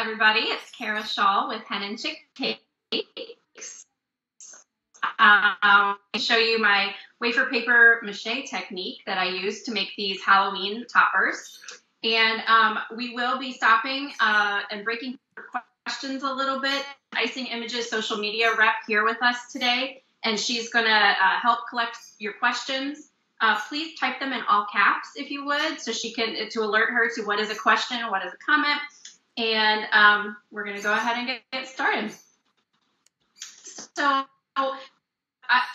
everybody. It's Kara Shaw with Hen and Chick Cakes. Um, I'll show you my wafer paper mache technique that I use to make these Halloween toppers. And um, we will be stopping uh, and breaking questions a little bit. Icing Images social media rep here with us today, and she's going to uh, help collect your questions. Uh, please type them in all caps if you would, so she can to alert her to what is a question, and what is a comment, and um, we're going to go ahead and get, get started. So uh,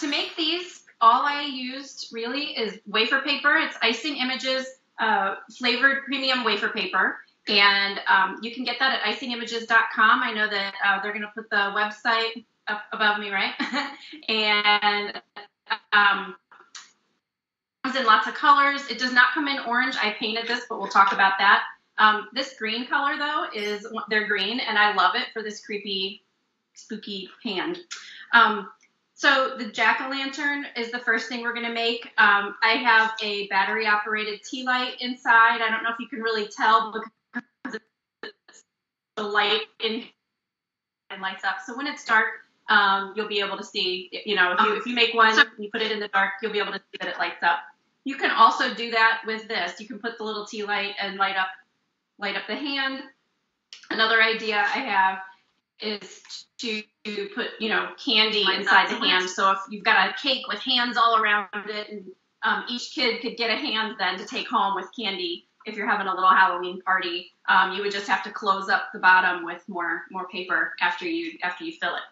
to make these, all I used really is wafer paper. It's Icing Images uh, flavored premium wafer paper. And um, you can get that at icingimages.com. I know that uh, they're going to put the website up above me, right? and um, comes in lots of colors. It does not come in orange. I painted this, but we'll talk about that. Um, this green color, though, is their green, and I love it for this creepy, spooky hand. Um, so the jack-o'-lantern is the first thing we're going to make. Um, I have a battery-operated tea light inside. I don't know if you can really tell because the light in and lights up. So when it's dark, um, you'll be able to see. You know, if you if you make one, and you put it in the dark, you'll be able to see that it lights up. You can also do that with this. You can put the little tea light and light up light up the hand. Another idea I have is to put, you know, candy inside the hand. So if you've got a cake with hands all around it, and um, each kid could get a hand then to take home with candy. If you're having a little Halloween party, um, you would just have to close up the bottom with more more paper after you after you fill it.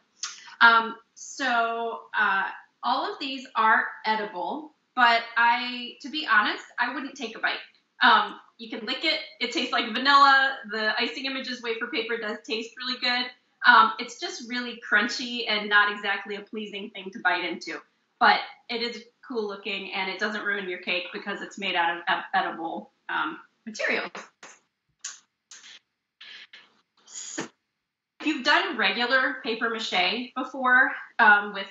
Um, so uh, all of these are edible, but I, to be honest, I wouldn't take a bite. Um, you can lick it. It tastes like vanilla. The icing images wafer paper does taste really good. Um, it's just really crunchy and not exactly a pleasing thing to bite into, but it is cool looking and it doesn't ruin your cake because it's made out of edible um, materials. If you've done regular paper mache before um, with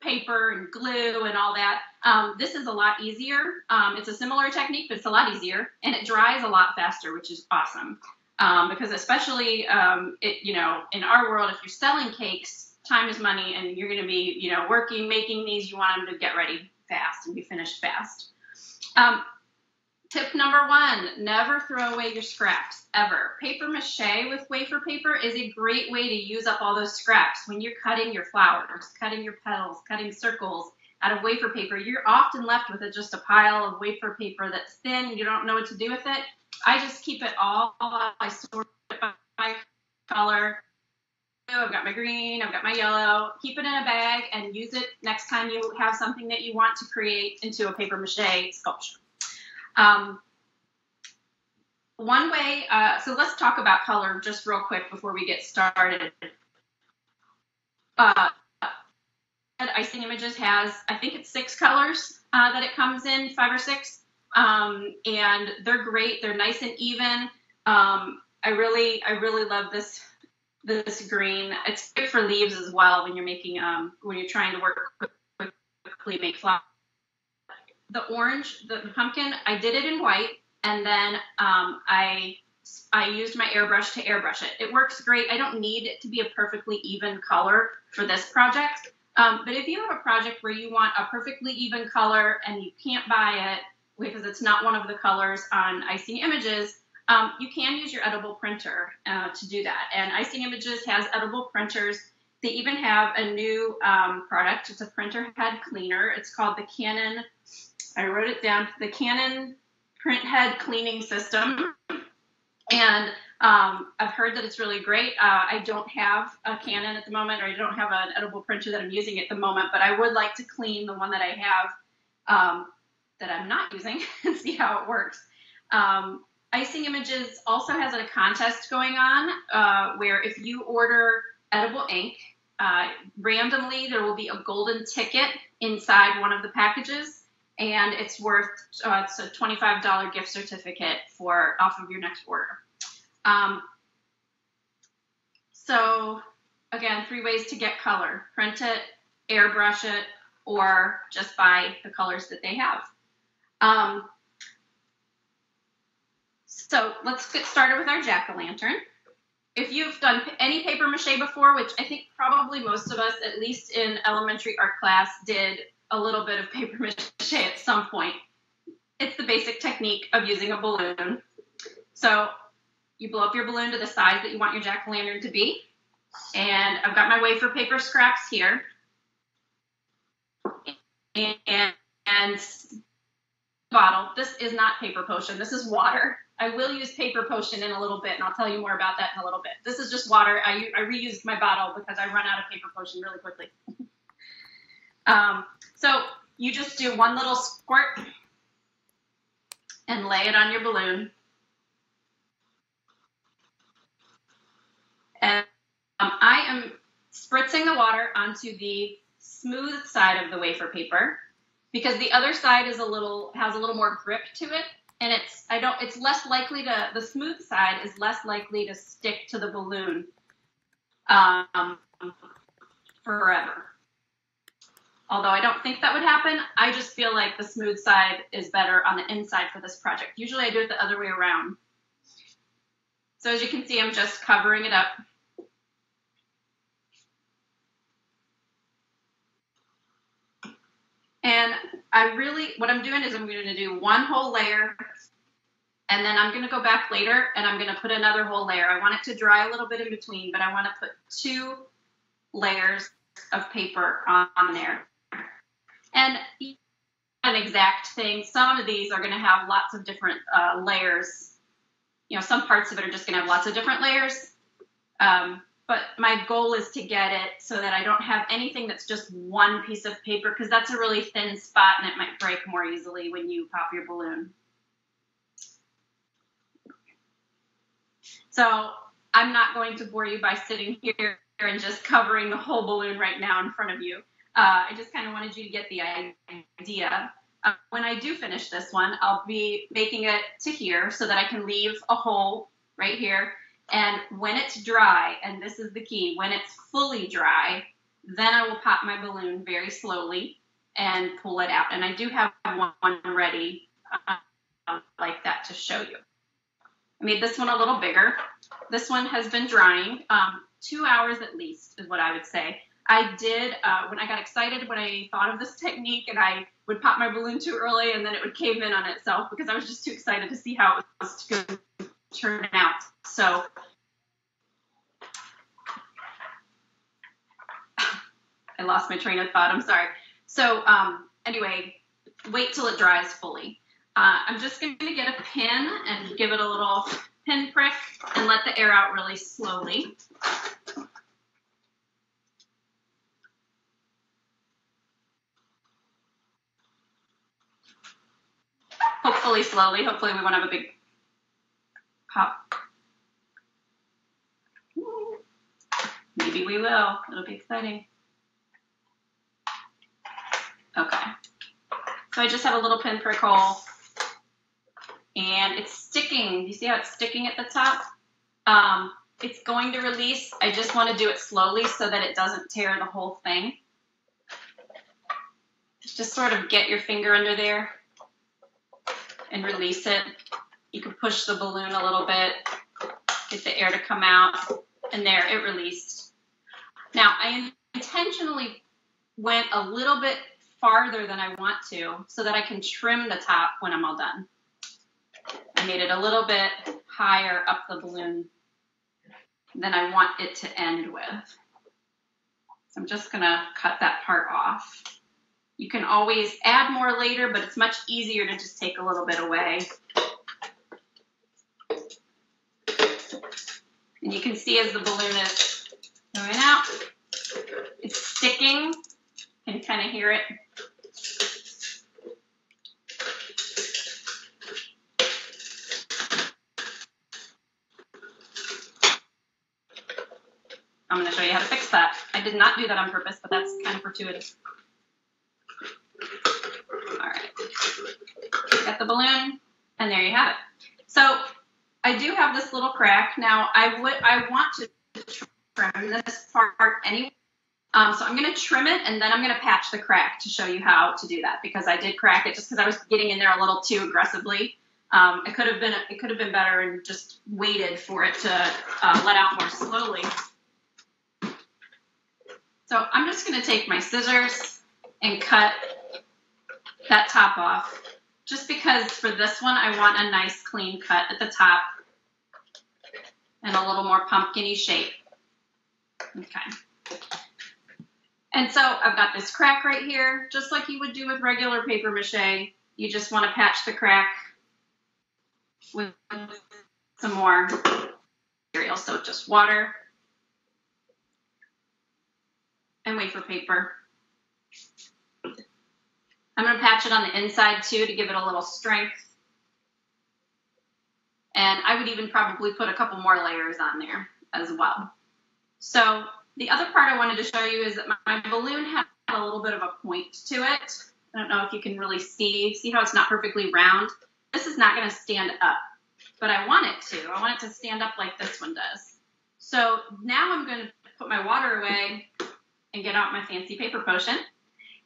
paper and glue and all that, um, this is a lot easier. Um, it's a similar technique, but it's a lot easier and it dries a lot faster, which is awesome. Um, because especially, um, it, you know, in our world, if you're selling cakes, time is money, and you're going to be, you know, working, making these. You want them to get ready fast and be finished fast. Tip number one: never throw away your scraps ever. Paper mache with wafer paper is a great way to use up all those scraps when you're cutting your flowers, cutting your petals, cutting circles out of wafer paper. You're often left with just a pile of wafer paper that's thin. You don't know what to do with it I just keep it all. I sort it by color. I've got my green, I've got my yellow. Keep it in a bag and use it next time you have something that you want to create into a paper mache sculpture. Um, one way, uh, so let's talk about color just real quick before we get started. Uh, Icing Images has, I think it's six colors uh, that it comes in, five or six um, and they're great. They're nice and even. Um, I really, I really love this this green. It's great for leaves as well when you're making um, when you're trying to work quickly make flowers. The orange, the pumpkin, I did it in white, and then um, I I used my airbrush to airbrush it. It works great. I don't need it to be a perfectly even color for this project. Um, but if you have a project where you want a perfectly even color and you can't buy it, because it's not one of the colors on Icing Images, um, you can use your edible printer uh, to do that. And Icing Images has edible printers. They even have a new um, product. It's a printer head cleaner. It's called the Canon, I wrote it down, the Canon Print Head Cleaning System. And um, I've heard that it's really great. Uh, I don't have a Canon at the moment, or I don't have an edible printer that I'm using at the moment, but I would like to clean the one that I have um, that I'm not using and see how it works. Um, Icing Images also has a contest going on uh, where if you order edible ink, uh, randomly there will be a golden ticket inside one of the packages, and it's worth uh, it's a $25 gift certificate for off of your next order. Um, so again, three ways to get color: print it, airbrush it, or just buy the colors that they have. Um, so let's get started with our jack-o'-lantern. if you've done any paper mache before, which I think probably most of us, at least in elementary art class, did a little bit of paper mache at some point. It's the basic technique of using a balloon. So you blow up your balloon to the size that you want your jack-o'-lantern to be. And I've got my wafer paper scraps here. And, and, bottle. This is not paper potion. This is water. I will use paper potion in a little bit, and I'll tell you more about that in a little bit. This is just water. I, I reused my bottle because I run out of paper potion really quickly. Um, so you just do one little squirt and lay it on your balloon. And um, I am spritzing the water onto the smooth side of the wafer paper because the other side is a little has a little more grip to it and it's I don't it's less likely to the smooth side is less likely to stick to the balloon um, forever. Although I don't think that would happen, I just feel like the smooth side is better on the inside for this project. Usually I do it the other way around. So as you can see, I'm just covering it up. And I really, what I'm doing is I'm going to do one whole layer and then I'm going to go back later and I'm going to put another whole layer. I want it to dry a little bit in between, but I want to put two layers of paper on, on there. And an exact thing, some of these are going to have lots of different uh, layers. You know, some parts of it are just going to have lots of different layers. Um, but my goal is to get it so that I don't have anything that's just one piece of paper because that's a really thin spot and it might break more easily when you pop your balloon. So I'm not going to bore you by sitting here and just covering the whole balloon right now in front of you. Uh, I just kind of wanted you to get the idea. Uh, when I do finish this one, I'll be making it to here so that I can leave a hole right here and when it's dry, and this is the key, when it's fully dry, then I will pop my balloon very slowly and pull it out. And I do have one ready uh, like that to show you. I made this one a little bigger. This one has been drying um, two hours at least is what I would say. I did, uh, when I got excited when I thought of this technique and I would pop my balloon too early and then it would cave in on itself because I was just too excited to see how it was going to turn out. So I lost my train of thought. I'm sorry. So um, anyway, wait till it dries fully. Uh, I'm just going to get a pin and give it a little pin prick and let the air out really slowly. Hopefully slowly. Hopefully we won't have a big pop. Maybe we will. It'll be exciting. Okay. So I just have a little pin prick hole and it's sticking. You see how it's sticking at the top? Um, it's going to release. I just want to do it slowly so that it doesn't tear the whole thing. Just sort of get your finger under there and release it. You can push the balloon a little bit, get the air to come out, and there, it released. Now, I intentionally went a little bit farther than I want to so that I can trim the top when I'm all done. I made it a little bit higher up the balloon than I want it to end with. So I'm just gonna cut that part off. You can always add more later, but it's much easier to just take a little bit away. And you can see as the balloon is going out, it's sticking. You can kind of hear it. I'm going to show you how to fix that. I did not do that on purpose, but that's kind of fortuitous. All right. Get the balloon, and there you have it. So I do have this little crack. Now I would I want to trim this part anyway. Um, so I'm going to trim it and then I'm going to patch the crack to show you how to do that because I did crack it just because I was getting in there a little too aggressively. Um, it could have been it could have been better and just waited for it to uh, let out more slowly. So I'm just going to take my scissors and cut that top off. Just because for this one I want a nice clean cut at the top and a little more pumpkiny shape. Okay. And so I've got this crack right here, just like you would do with regular paper mache. You just want to patch the crack with some more material. So just water and wafer paper. I'm going to patch it on the inside too to give it a little strength. And I would even probably put a couple more layers on there as well. So the other part I wanted to show you is that my, balloon had a little bit of a point to it. I don't know if you can really see. See how it's not perfectly round? This is not going to stand up, but I want it to. I want it to stand up like this one does. So now I'm going to put my water away and get out my fancy paper potion.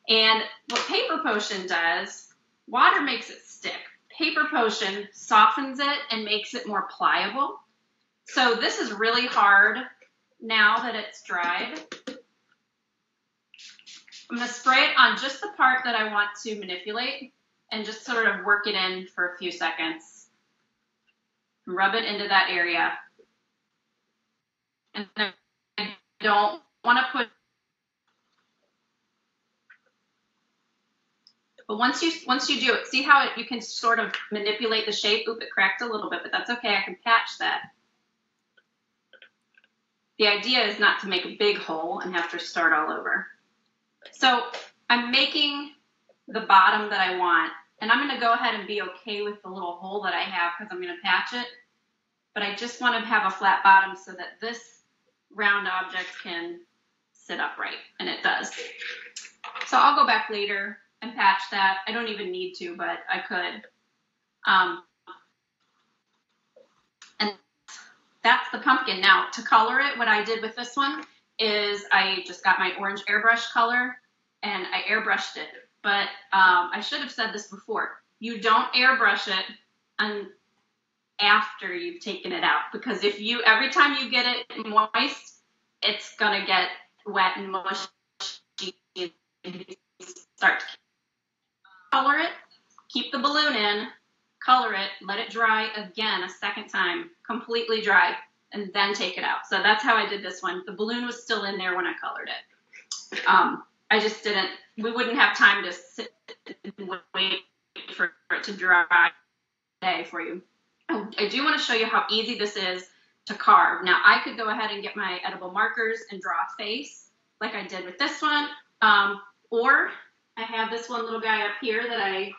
And what paper potion does, water makes it stick. Paper potion softens it and makes it more pliable. So this is really hard now that it's dried. I'm going to spray it on just the part that I want to manipulate and just sort of work it in for a few seconds. Rub it into that area. And I don't want to put But once you once you do it, see how it, you can sort of manipulate the shape. Oop, it cracked a little bit, but that's okay. I can patch that. The idea is not to make a big hole and have to start all over. So I'm making the bottom that I want, and I'm going to go ahead and be okay with the little hole that I have because I'm going to patch it. But I just want to have a flat bottom so that this round object can sit upright, and it does. So I'll go back later and patch that. I don't even need to, but I could. Um, and that's the pumpkin. Now, to color it, what I did with this one is I just got my orange airbrush color and I airbrushed it. But um, I should have said this before. You don't airbrush it after you've taken it out because if you every time you get it moist, it's gonna get wet and mushy. and Start color it, keep the balloon in, color it, let it dry again a second time, completely dry, and then take it out. So that's how I did this one. The balloon was still in there when I colored it. Um, I just didn't, we wouldn't have time to sit and wait for it to dry today for you. I do want to show you how easy this is to carve. Now I could go ahead and get my edible markers and draw a face like I did with this one, um, or I have this one little guy up here that I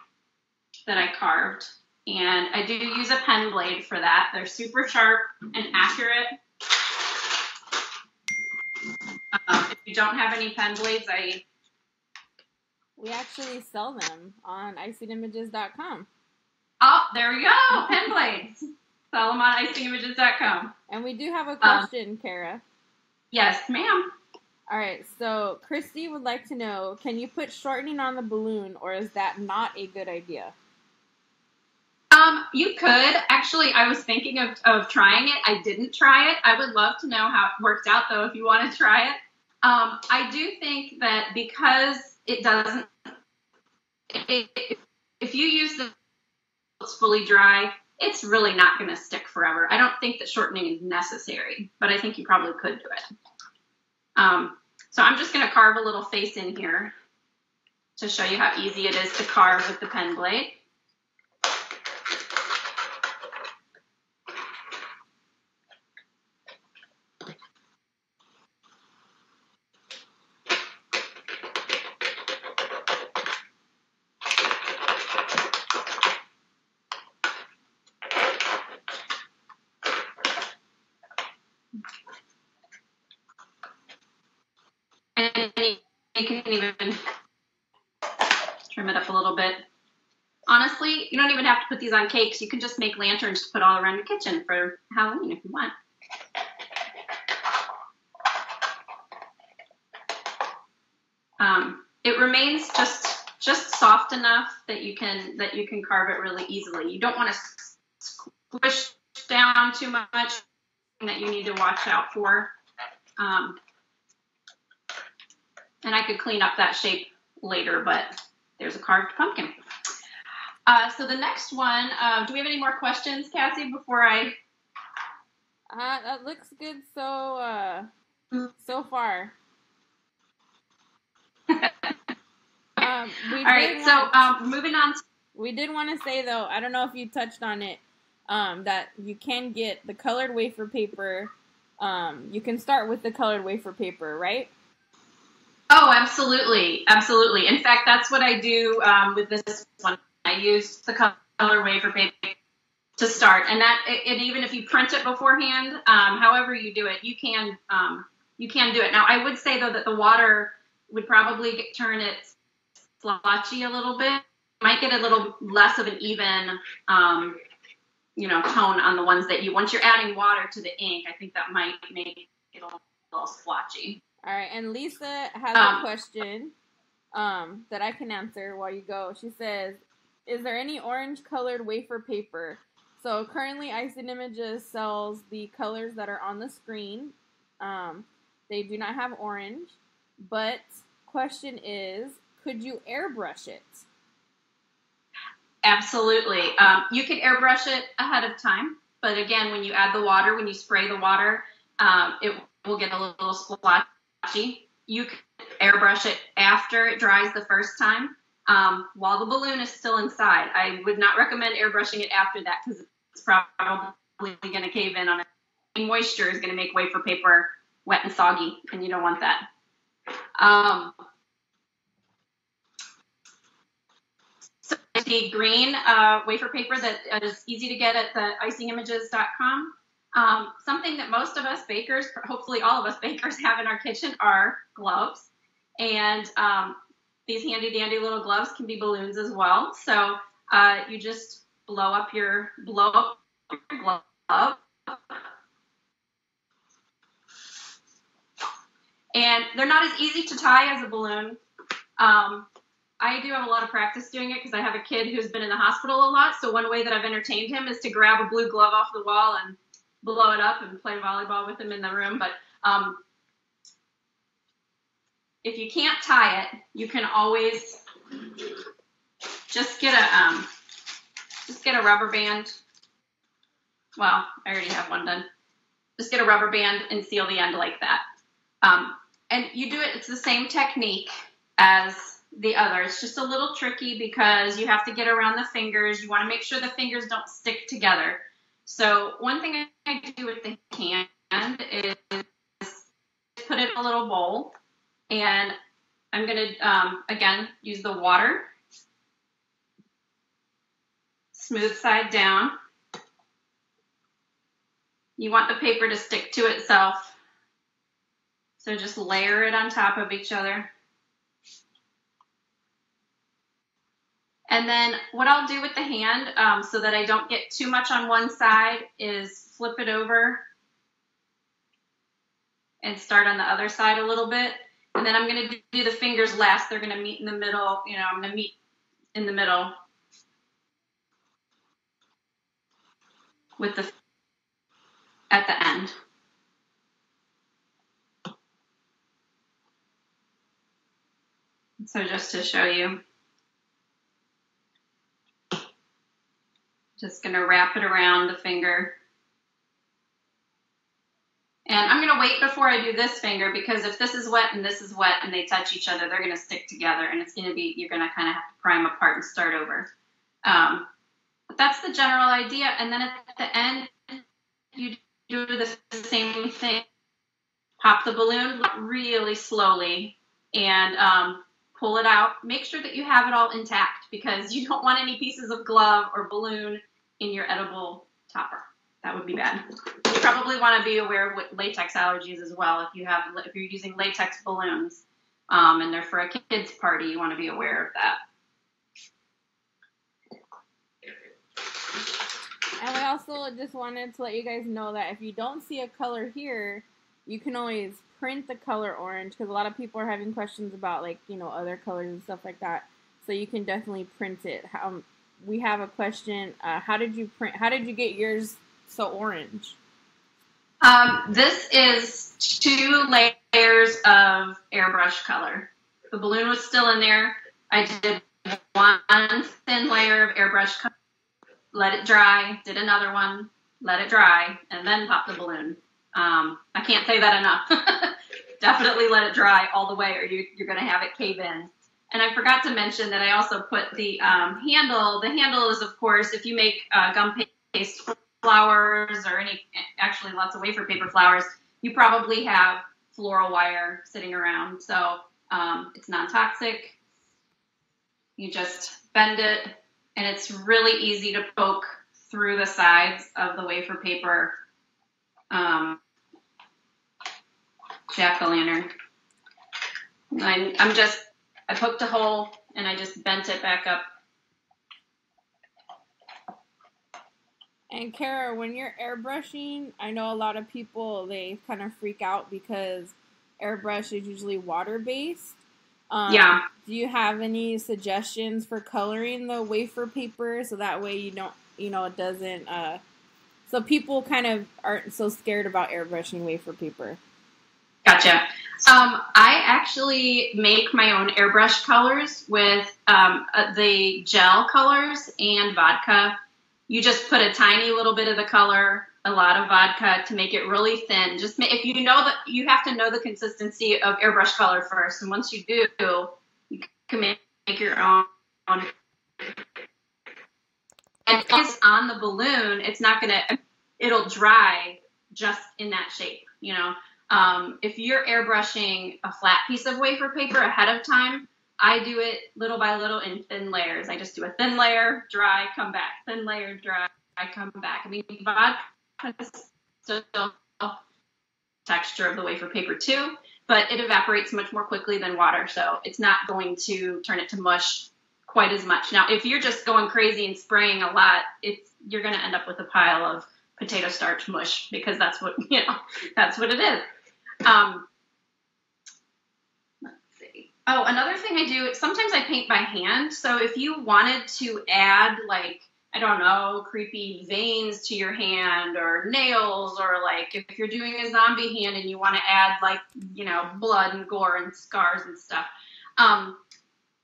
that I carved. And I do use a pen blade for that. They're super sharp and accurate. Um, if you don't have any pen blades, I we actually sell them on icingImages.com. Oh, there we go, pen blades. Sell them on icingImages.com. And we do have a um, question, um, Kara. Yes, ma'am. All right, so Christy would like to know can you put shortening on the balloon or is that not a good idea? Um, you could. Actually, I was thinking of, of trying it. I didn't try it. I would love to know how it worked out, though, if you want to try it. Um, I do think that because it doesn't, it, if you use the it's fully dry, it's really not going to stick forever. I don't think that shortening is necessary, but I think you probably could do it. Um, so I'm just going to carve a little face in here to show you how easy it is to carve with the pen blade. You can even trim it up a little bit. Honestly, you don't even have to put these on cakes. You can just make lanterns to put all around your kitchen for Halloween if you want. Um, it remains just just soft enough that you can that you can carve it really easily. You don't want to squish down too much that you need to watch out for. Um, and I could clean up that shape later, but there's a carved pumpkin. Uh, so the next one, uh, do we have any more questions, Cassie, before I? Uh, that looks good so uh, so far. um, All right, so um, moving on. To- we did want to say though, I don't know if you touched on it, um, that you can get the colored wafer paper. Um, you can start with the colored wafer paper, right? Oh, absolutely, absolutely. In fact, that's what I do um, with this one. I use the color wafer paper to start, and that and even if you print it beforehand, um, however you do it, you can um, you can do it. Now, I would say though that the water would probably get, turn it splotchy a little bit. Might get a little less of an even, um, you know, tone on the ones that you. Once you're adding water to the ink, I think that might make it a little splotchy. All right, and Lisa has um, a question um, that I can answer while you go. She says, "Is there any orange colored wafer paper?" So currently, Icing Images sells the colors that are on the screen. Um, they do not have orange, but question is, could you airbrush it? Absolutely. Um, you can airbrush it ahead of time, but again, when you add the water, when you spray the water, um, it will get a little splotchy you can airbrush it after it dries the first time um, while the balloon is still inside. I would not recommend airbrushing it after that because it's probably going to cave in on it. Moisture is going to make wafer paper wet and soggy, and you don't want that. Um, so the green uh, wafer paper that is easy to get at the icingimages.com. Um, something that most of us bakers, hopefully all of us bakers, have in our kitchen are gloves. And um, these handy dandy little gloves can be balloons as well. So uh, you just blow up your blow up your glove. And they're not as easy to tie as a balloon. Um, I do have a lot of practice doing it because I have a kid who's been in the hospital a lot. So one way that I've entertained him is to grab a blue glove off the wall and blow it up and play volleyball with them in the room. But um, if you can't tie it, you can always just get a um, just get a rubber band. Well, I already have one done. Just get a rubber band and seal the end like that. Um, and you do it. It's the same technique as the other. It's just a little tricky because you have to get around the fingers. You want to make sure the fingers don't stick together. So one thing I do with the hand is put it in a little bowl, and I'm going to, um, again, use the water, smooth side down. You want the paper to stick to itself, so just layer it on top of each other. And then what I'll do with the hand um, so that I don't get too much on one side is flip it over and start on the other side a little bit. And then I'm going to do the fingers last. They're going to meet in the middle. You know, I'm going to meet in the middle with the at the end. So just to show you. Just going to wrap it around the finger. And I'm going to wait before I do this finger because if this is wet and this is wet and they touch each other, they're going to stick together and it's going to be, you're going to kind of have to prime apart and start over. Um, but that's the general idea. And then at the end, you do the same thing. Pop the balloon really slowly and um, pull it out. Make sure that you have it all intact because you don't want any pieces of glove or balloon in your edible topper. That would be bad. You probably want to be aware of latex allergies as well. If you have, if you're using latex balloons, um, and they're for a kids party, you want to be aware of that. And we also just wanted to let you guys know that if you don't see a color here, you can always print the color orange because a lot of people are having questions about like you know other colors and stuff like that. so you can definitely print it. How, we have a question. Uh, how did you print? How did you get yours so orange? Um, this is two layers of airbrush color. The balloon was still in there. I did one thin layer of airbrush color, let it dry, did another one, let it dry, and then pop the balloon. Um, I can't say that enough. Definitely let it dry all the way, or you, are going to have it cave in. And I forgot to mention that I also put the um, handle. The handle is, of course, if you make uh, gum paste flowers or any, actually lots of wafer paper flowers, you probably have floral wire sitting around. So um, it's non-toxic. You just bend it, and it's really easy to poke through the sides of the wafer paper um, jack o' lantern. I'm just I poked a hole and I just bent it back up. And Kara, when you're airbrushing, I know a lot of people they kind of freak out because airbrush is usually water based. Um, yeah. Do you have any suggestions for coloring the wafer paper so that way you don't, you know, it doesn't. Uh, so people kind of aren't so scared about airbrushing wafer paper. Gotcha. Um, I actually make my own airbrush colors with um, uh, the gel colors and vodka. You just put a tiny little bit of the color, a lot of vodka to make it really thin. Just if you know that you have to know the consistency of airbrush color first, and once you do, you can make, make your own. And it's on the balloon. It's not gonna. It'll dry just in that shape. You know. Um, if you're airbrushing a flat piece of wafer paper ahead of time, I do it little by little in thin layers. I just do a thin layer, dry, come back, thin layer, dry, come back. I mean, vodka still texture of the wafer paper too, but it evaporates much more quickly than water, so it's not going to turn it to mush quite as much. Now, if you're just going crazy and spraying a lot, it's you're going to end up with a pile of potato starch mush because that's what you know that's what it is. Um, let's see. Oh, another thing I do, sometimes I paint by hand. So if you wanted to add like, I don't know, creepy veins to your hand or nails, or like if you're doing a zombie hand and you want to add like, you know, blood and gore and scars and stuff. Um,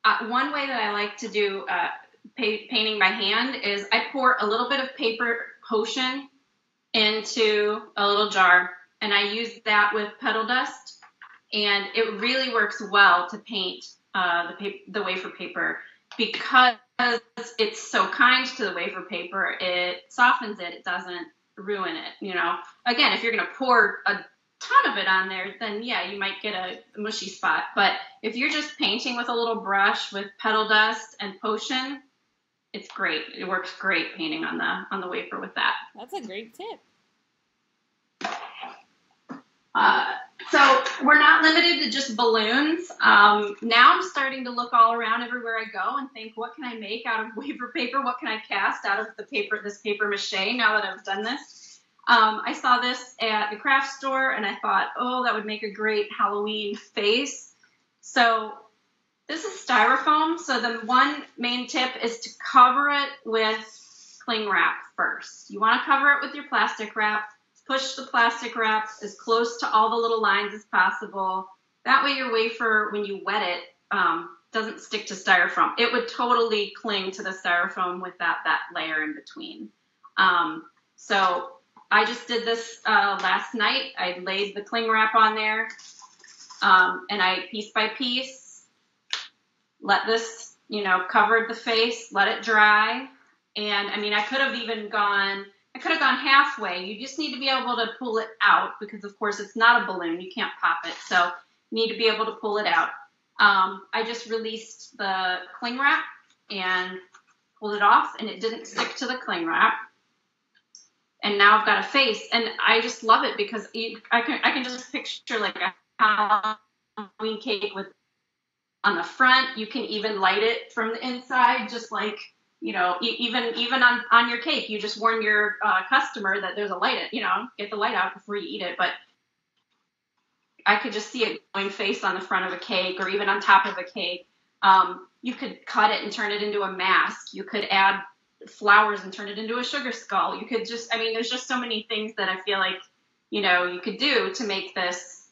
uh, one way that I like to do uh, painting by hand is I pour a little bit of paper potion into a little jar and I use that with petal dust, and it really works well to paint uh, the, paper, the wafer paper because it's so kind to the wafer paper. It softens it. It doesn't ruin it. You know, again, if you're going to pour a ton of it on there, then yeah, you might get a mushy spot. But if you're just painting with a little brush with petal dust and potion, it's great. It works great painting on the on the wafer with that. That's a great tip. Uh, so we're not limited to just balloons. Um, now I'm starting to look all around everywhere I go and think, what can I make out of wafer paper? What can I cast out of the paper, this paper mache? Now that I've done this, um, I saw this at the craft store and I thought, oh, that would make a great Halloween face. So this is styrofoam. So the one main tip is to cover it with cling wrap first. You want to cover it with your plastic wrap push the plastic wrap as close to all the little lines as possible. That way your wafer, when you wet it, um, doesn't stick to styrofoam. It would totally cling to the styrofoam without that layer in between. Um, so I just did this uh, last night. I laid the cling wrap on there, um, and I piece by piece let this, you know, covered the face, let it dry. And I mean, I could have even gone I could have gone halfway. You just need to be able to pull it out because, of course, it's not a balloon. You can't pop it. So you need to be able to pull it out. Um, I just released the cling wrap and pulled it off, and it didn't stick to the cling wrap. And now I've got a face, and I just love it because I can I can just picture like a Halloween cake with on the front. You can even light it from the inside, just like you know, even even on on your cake, you just warn your uh, customer that there's a light. You know, get the light out before you eat it. But I could just see it going face on the front of a cake or even on top of a cake. Um, you could cut it and turn it into a mask. You could add flowers and turn it into a sugar skull. You could just, I mean, there's just so many things that I feel like, you know, you could do to make this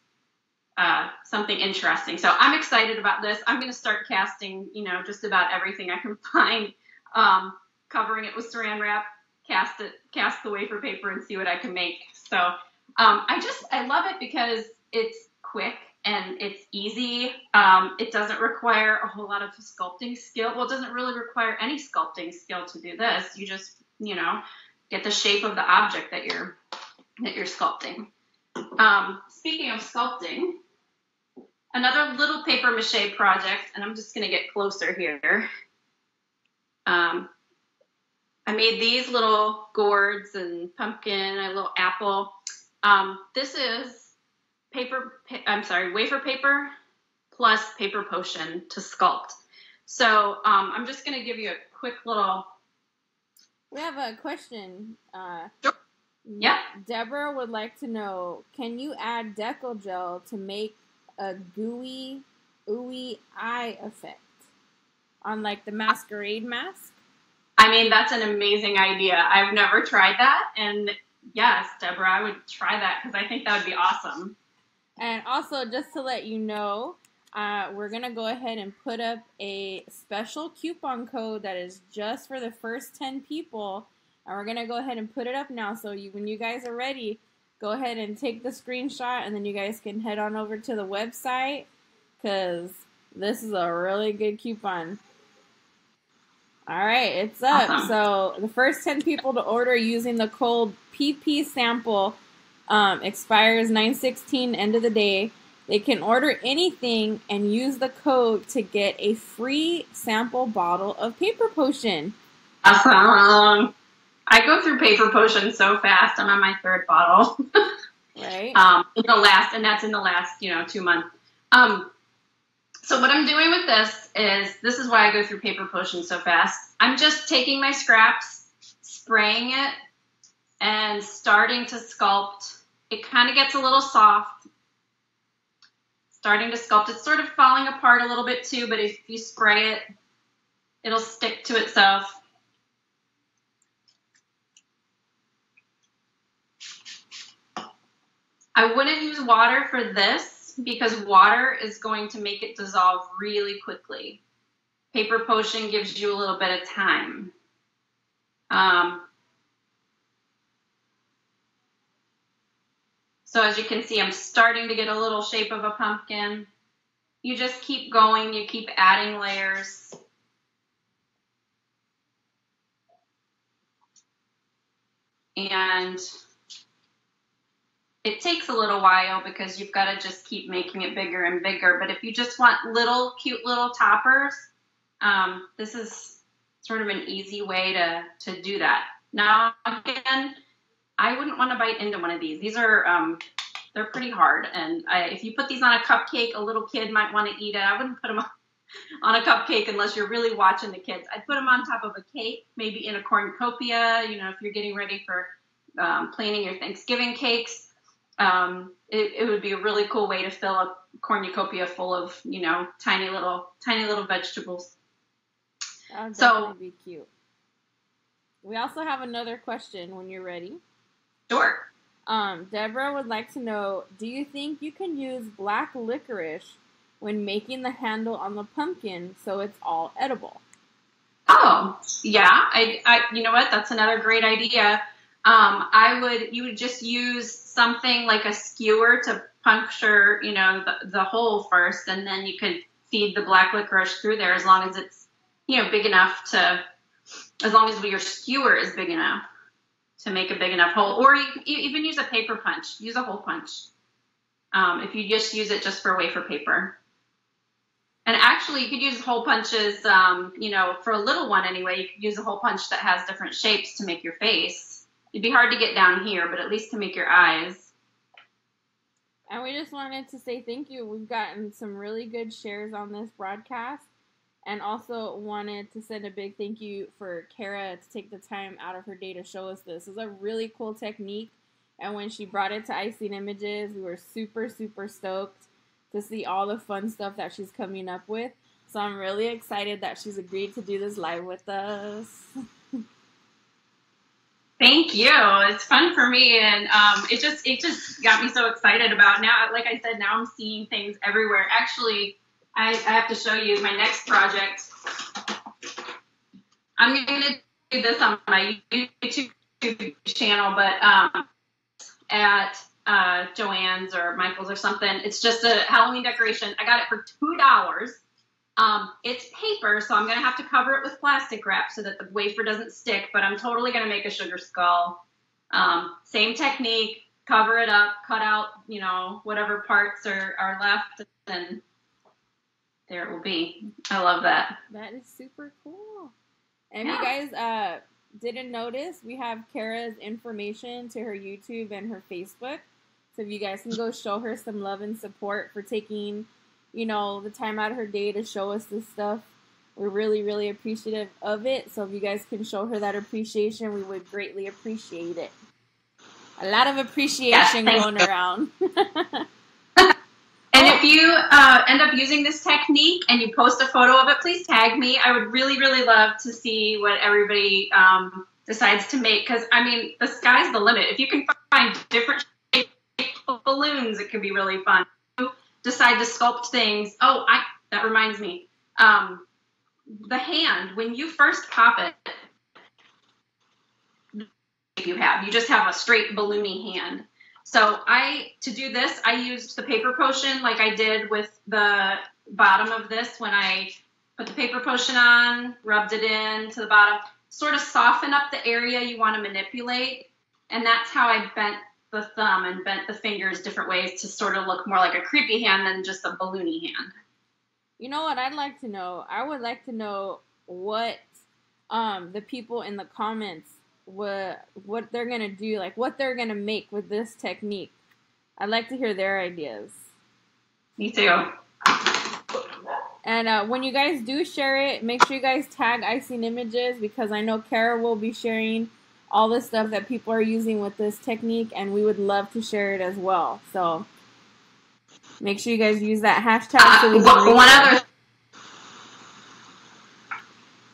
uh, something interesting. So I'm excited about this. I'm going to start casting, you know, just about everything I can find, um, covering it with saran wrap, cast it, cast the wafer paper, and see what I can make. So um, I just, I love it because it's quick and it's easy. Um, it doesn't require a whole lot of sculpting skill. Well, it doesn't really require any sculpting skill to do this. You just, you know, get the shape of the object that you're that you're sculpting. Um, speaking of sculpting, another little paper mache project, and I'm just going to get closer here. Um, I made these little gourds and pumpkin, a little apple. Um, this is paper, I'm sorry, wafer paper plus paper potion to sculpt. So um, I'm just going to give you a quick little. We have a question. Uh, sure. Yeah. Deborah would like to know: Can you add decal gel to make a gooey, ooey eye effect on like the masquerade mask? I mean, that's an amazing idea. I've never tried that, and yes, Deborah, I would try that because I think that would be awesome. And also, just to let you know, uh, we're going to go ahead and put up a special coupon code that is just for the first 10 people. And we're going to go ahead and put it up now. So you, when you guys are ready, go ahead and take the screenshot and then you guys can head on over to the website because this is a really good coupon. All right, it's up. Awesome. So the first 10 people to order using the code PP sample um, expires 916 end of the day. They can order anything and use the code to get a free sample bottle of paper potion. Awesome. I go through paper potion so fast. I'm on my third bottle. right. Um, in the last, and that's in the last, you know, two months. Um, so what I'm doing with this is, this is why I go through paper potion so fast. I'm just taking my scraps, spraying it, and starting to sculpt. It kind of gets a little soft, starting to sculpt. It's sort of falling apart a little bit too, but if you spray it, it'll stick to itself. I wouldn't use water for this because water is going to make it dissolve really quickly. Paper potion gives you a little bit of time. Um, So as you can see, I'm starting to get a little shape of a pumpkin. You just keep going, you keep adding layers. And it takes a little while because you've got to just keep making it bigger and bigger. But if you just want little cute little toppers, um, this is sort of an easy way to, to do that. Now, again, I wouldn't want to bite into one of these. These are, um, they're pretty hard. And I, if you put these on a cupcake, a little kid might want to eat it. I wouldn't put them on, a cupcake unless you're really watching the kids. I'd put them on top of a cake, maybe in a cornucopia, you know, if you're getting ready for um, planning your Thanksgiving cakes. Um, it, it would be a really cool way to fill a cornucopia full of, you know, tiny little, tiny little vegetables. That would so, be cute. We also have another question when you're ready. Sure. Um, Deborah would like to know Do you think you can use black licorice when making the handle on the pumpkin so it's all edible? Oh, yeah. I, I you know what? That's another great idea. Um, I would, you would just use something like a skewer to puncture, you know, the, the hole first, and then you could feed the black licorice through there as long as it's, you know, big enough to, as long as your skewer is big enough to make a big enough hole, or you, you even use a paper punch. Use a hole punch um, if you just use it just for wafer paper. And actually, you could use hole punches, um, you know, for a little one anyway. You could use a hole punch that has different shapes to make your face. It'd be hard to get down here, but at least to make your eyes. And we just wanted to say thank you. We've gotten some really good shares on this broadcast and also wanted to send a big thank you for Kara to take the time out of her day to show us this. It's a really cool technique, and when she brought it to Icing Images, we were super super stoked to see all the fun stuff that she's coming up with. So I'm really excited that she's agreed to do this live with us. Thank you. It's fun for me, and um, it just it just got me so excited about now. Like I said, now I'm seeing things everywhere. Actually, I, I have to show you my next project. I'm going to do this on my YouTube channel, but um, at uh, Joann's or Michael's or something. It's just a Halloween decoration. I got it for two dollars. Um, it's paper, so I'm going to have to cover it with plastic wrap so that the wafer doesn't stick, but I'm totally going to make a sugar skull. Um, same technique, cover it up, cut out, you know, whatever parts are, are left, and there it will be. I love that. That is super cool. And yeah. you guys uh, didn't notice, we have Kara's information to her YouTube and her Facebook. So if you guys can go show her some love and support for taking you know, the time out of her day to show us this stuff. We're really, really appreciative of it. So if you guys can show her that appreciation, we would greatly appreciate it. A lot of appreciation yeah, going you. around. and if you uh, end up using this technique and you post a photo of it, please tag me. I would really, really love to see what everybody um, decides to make. Because, I mean, the sky's the limit. If you can find different shaped balloons, it could be really fun decide to sculpt things. Oh, I that reminds me. Um, the hand when you first pop it, you have you just have a straight balloony hand. So I to do this, I used the paper potion like I did with the bottom of this when I put the paper potion on, rubbed it in to the bottom, sort of soften up the area you want to manipulate. And that's how I bent the thumb and bent the fingers different ways to sort of look more like a creepy hand than just a balloony hand. You know what I'd like to know? I would like to know what um, the people in the comments what what they're gonna do, like what they're gonna make with this technique. I'd like to hear their ideas. Me too. And uh, when you guys do share it, make sure you guys tag icing images because I know Kara will be sharing all the stuff that people are using with this technique, and we would love to share it as well. So make sure you guys use that hashtag. So we uh, one other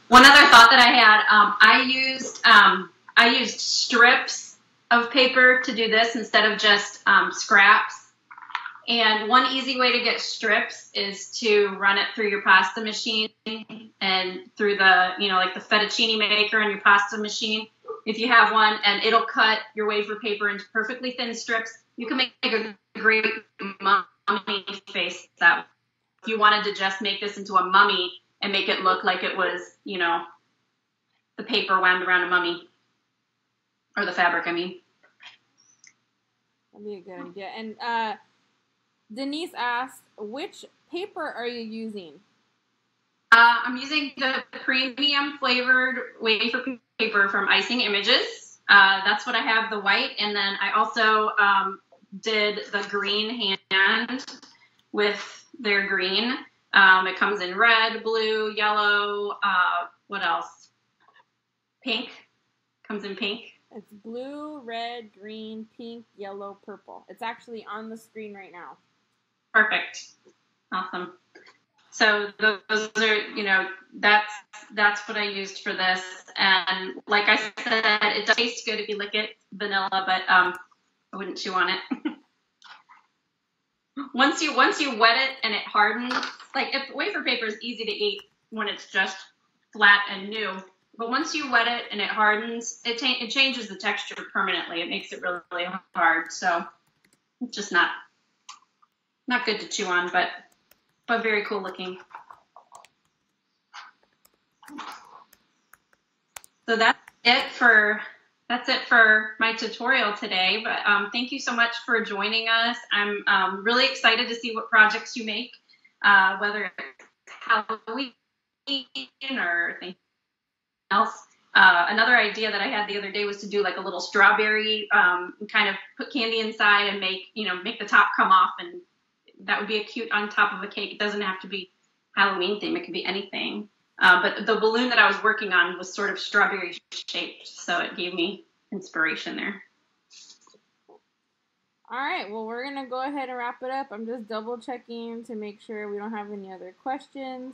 one other thought that I had, um, I used um, I used strips of paper to do this instead of just um, scraps. And one easy way to get strips is to run it through your pasta machine and through the, you know, like the fettuccine maker and your pasta machine if you have one, and it'll cut your wafer paper into perfectly thin strips. You can make a great mummy face that if you wanted to just make this into a mummy and make it look like it was, you know, the paper wound around a mummy or the fabric, I mean. That'd be a good idea. And uh, Denise asked, which paper are you using? Uh, I'm using the premium flavored wafer paper from Icing Images. Uh, that's what I have, the white. And then I also um, did the green hand with their green. Um, it comes in red, blue, yellow. Uh, what else? Pink. Comes in pink. It's blue, red, green, pink, yellow, purple. It's actually on the screen right now. Perfect. Awesome. So those are, you know, that's that's what I used for this. And like I said, it does taste good if you lick it, vanilla, but um, I wouldn't chew on it. once you once you wet it and it hardens, like if wafer paper is easy to eat when it's just flat and new, but once you wet it and it hardens, it it changes the texture permanently. It makes it really, really hard. So it's just not not good to chew on, but but very cool looking. So that's it for that's it for my tutorial today. But um, thank you so much for joining us. I'm um, really excited to see what projects you make, uh, whether it's Halloween or anything else. Uh, another idea that I had the other day was to do like a little strawberry, um, kind of put candy inside and make you know make the top come off and that would be a cute on top of a cake. It doesn't have to be Halloween theme. It could be anything. Uh, but the balloon that I was working on was sort of strawberry shaped, so it gave me inspiration there. All right, well, we're going to go ahead and wrap it up. I'm just double checking to make sure we don't have any other questions.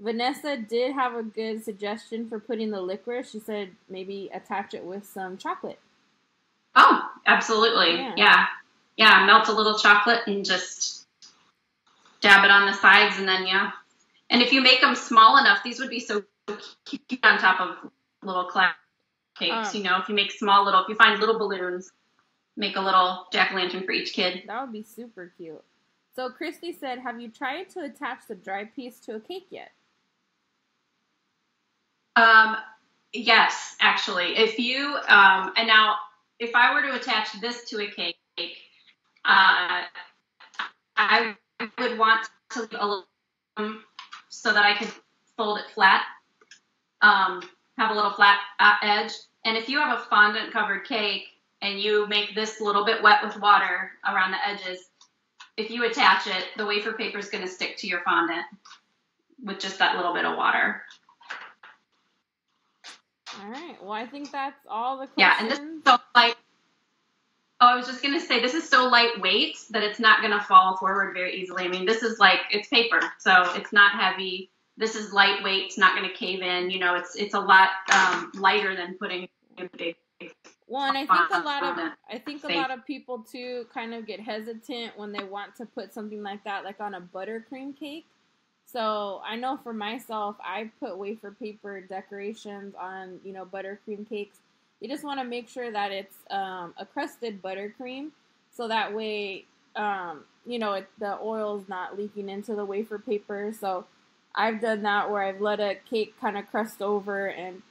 Vanessa did have a good suggestion for putting the licorice. She said maybe attach it with some chocolate. Oh, absolutely. Yeah. yeah. Yeah, melt a little chocolate and just dab it on the sides and then yeah. And if you make them small enough, these would be so cute on top of little clap cakes. Um, you know, if you make small little, if you find little balloons, make a little jack o' lantern for each kid. That would be super cute. So Christy said, "Have you tried to attach the dry piece to a cake yet?" Um, yes, actually. If you um, and now if I were to attach this to a cake, uh, I would want to leave a little so that I could fold it flat, um, have a little flat uh, edge. And if you have a fondant covered cake and you make this little bit wet with water around the edges, if you attach it, the wafer paper is going to stick to your fondant with just that little bit of water. All right. Well, I think that's all the questions. Yeah, and this is so light. Oh, I was just gonna say this is so lightweight that it's not gonna fall forward very easily. I mean, this is like it's paper, so it's not heavy. This is lightweight. It's not gonna cave in. You know, it's it's a lot um, lighter than putting a big. Well, and I think a lot of I think a lot of people too kind of get hesitant when they want to put something like that, like on a buttercream cake so I know for myself, I put wafer paper decorations on, you know, buttercream cakes. You just want to make sure that it's um, a crusted buttercream, so that way, um, you know, it, the oil's not leaking into the wafer paper. So I've done that where I've let a cake kind of crust over and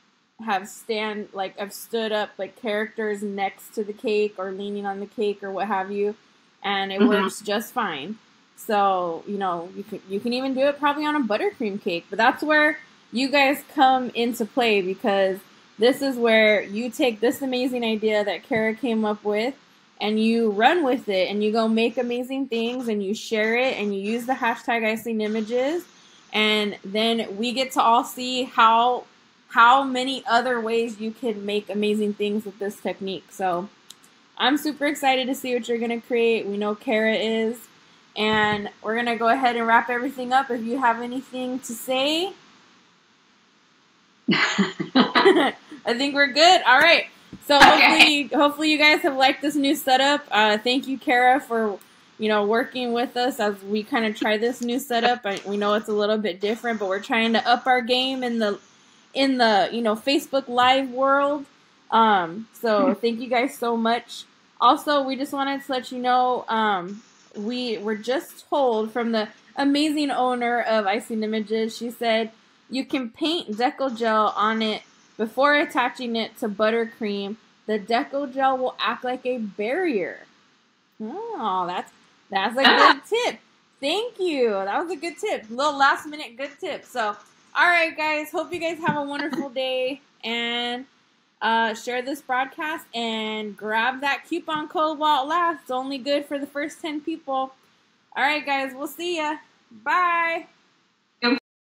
have stand like I've stood up like characters next to the cake or leaning on the cake or what have you, and it mm-hmm. works just fine. So, you know, you can you can even do it probably on a buttercream cake, but that's where you guys come into play because this is where you take this amazing idea that Kara came up with and you run with it and you go make amazing things and you share it and you use the hashtag icing images and then we get to all see how how many other ways you can make amazing things with this technique. So I'm super excited to see what you're gonna create. We know Kara is. And we're to go ahead and wrap everything up. If you have anything to say, I think we're good. All right. So okay. hopefully, hopefully you guys have liked this new setup. Uh, thank you, Kara, for you know working with us as we kind of try this new setup. I, we know it's a little bit different, but we're trying to up our game in the in the you know Facebook Live world. Um, so thank you guys so much. Also, we just wanted to let you know um, we were just told from the amazing owner of Icing Images, she said you can paint deco gel on it before attaching it to buttercream. The deco gel will act like a barrier. Oh, that's that's a good tip. Thank you. That was a good tip. Little last minute good tip. So, all right, guys. Hope you guys have a wonderful day and uh, share this broadcast and grab that coupon code while it lasts. It's only good for the first 10 people. All right, guys, we'll see ya. Bye.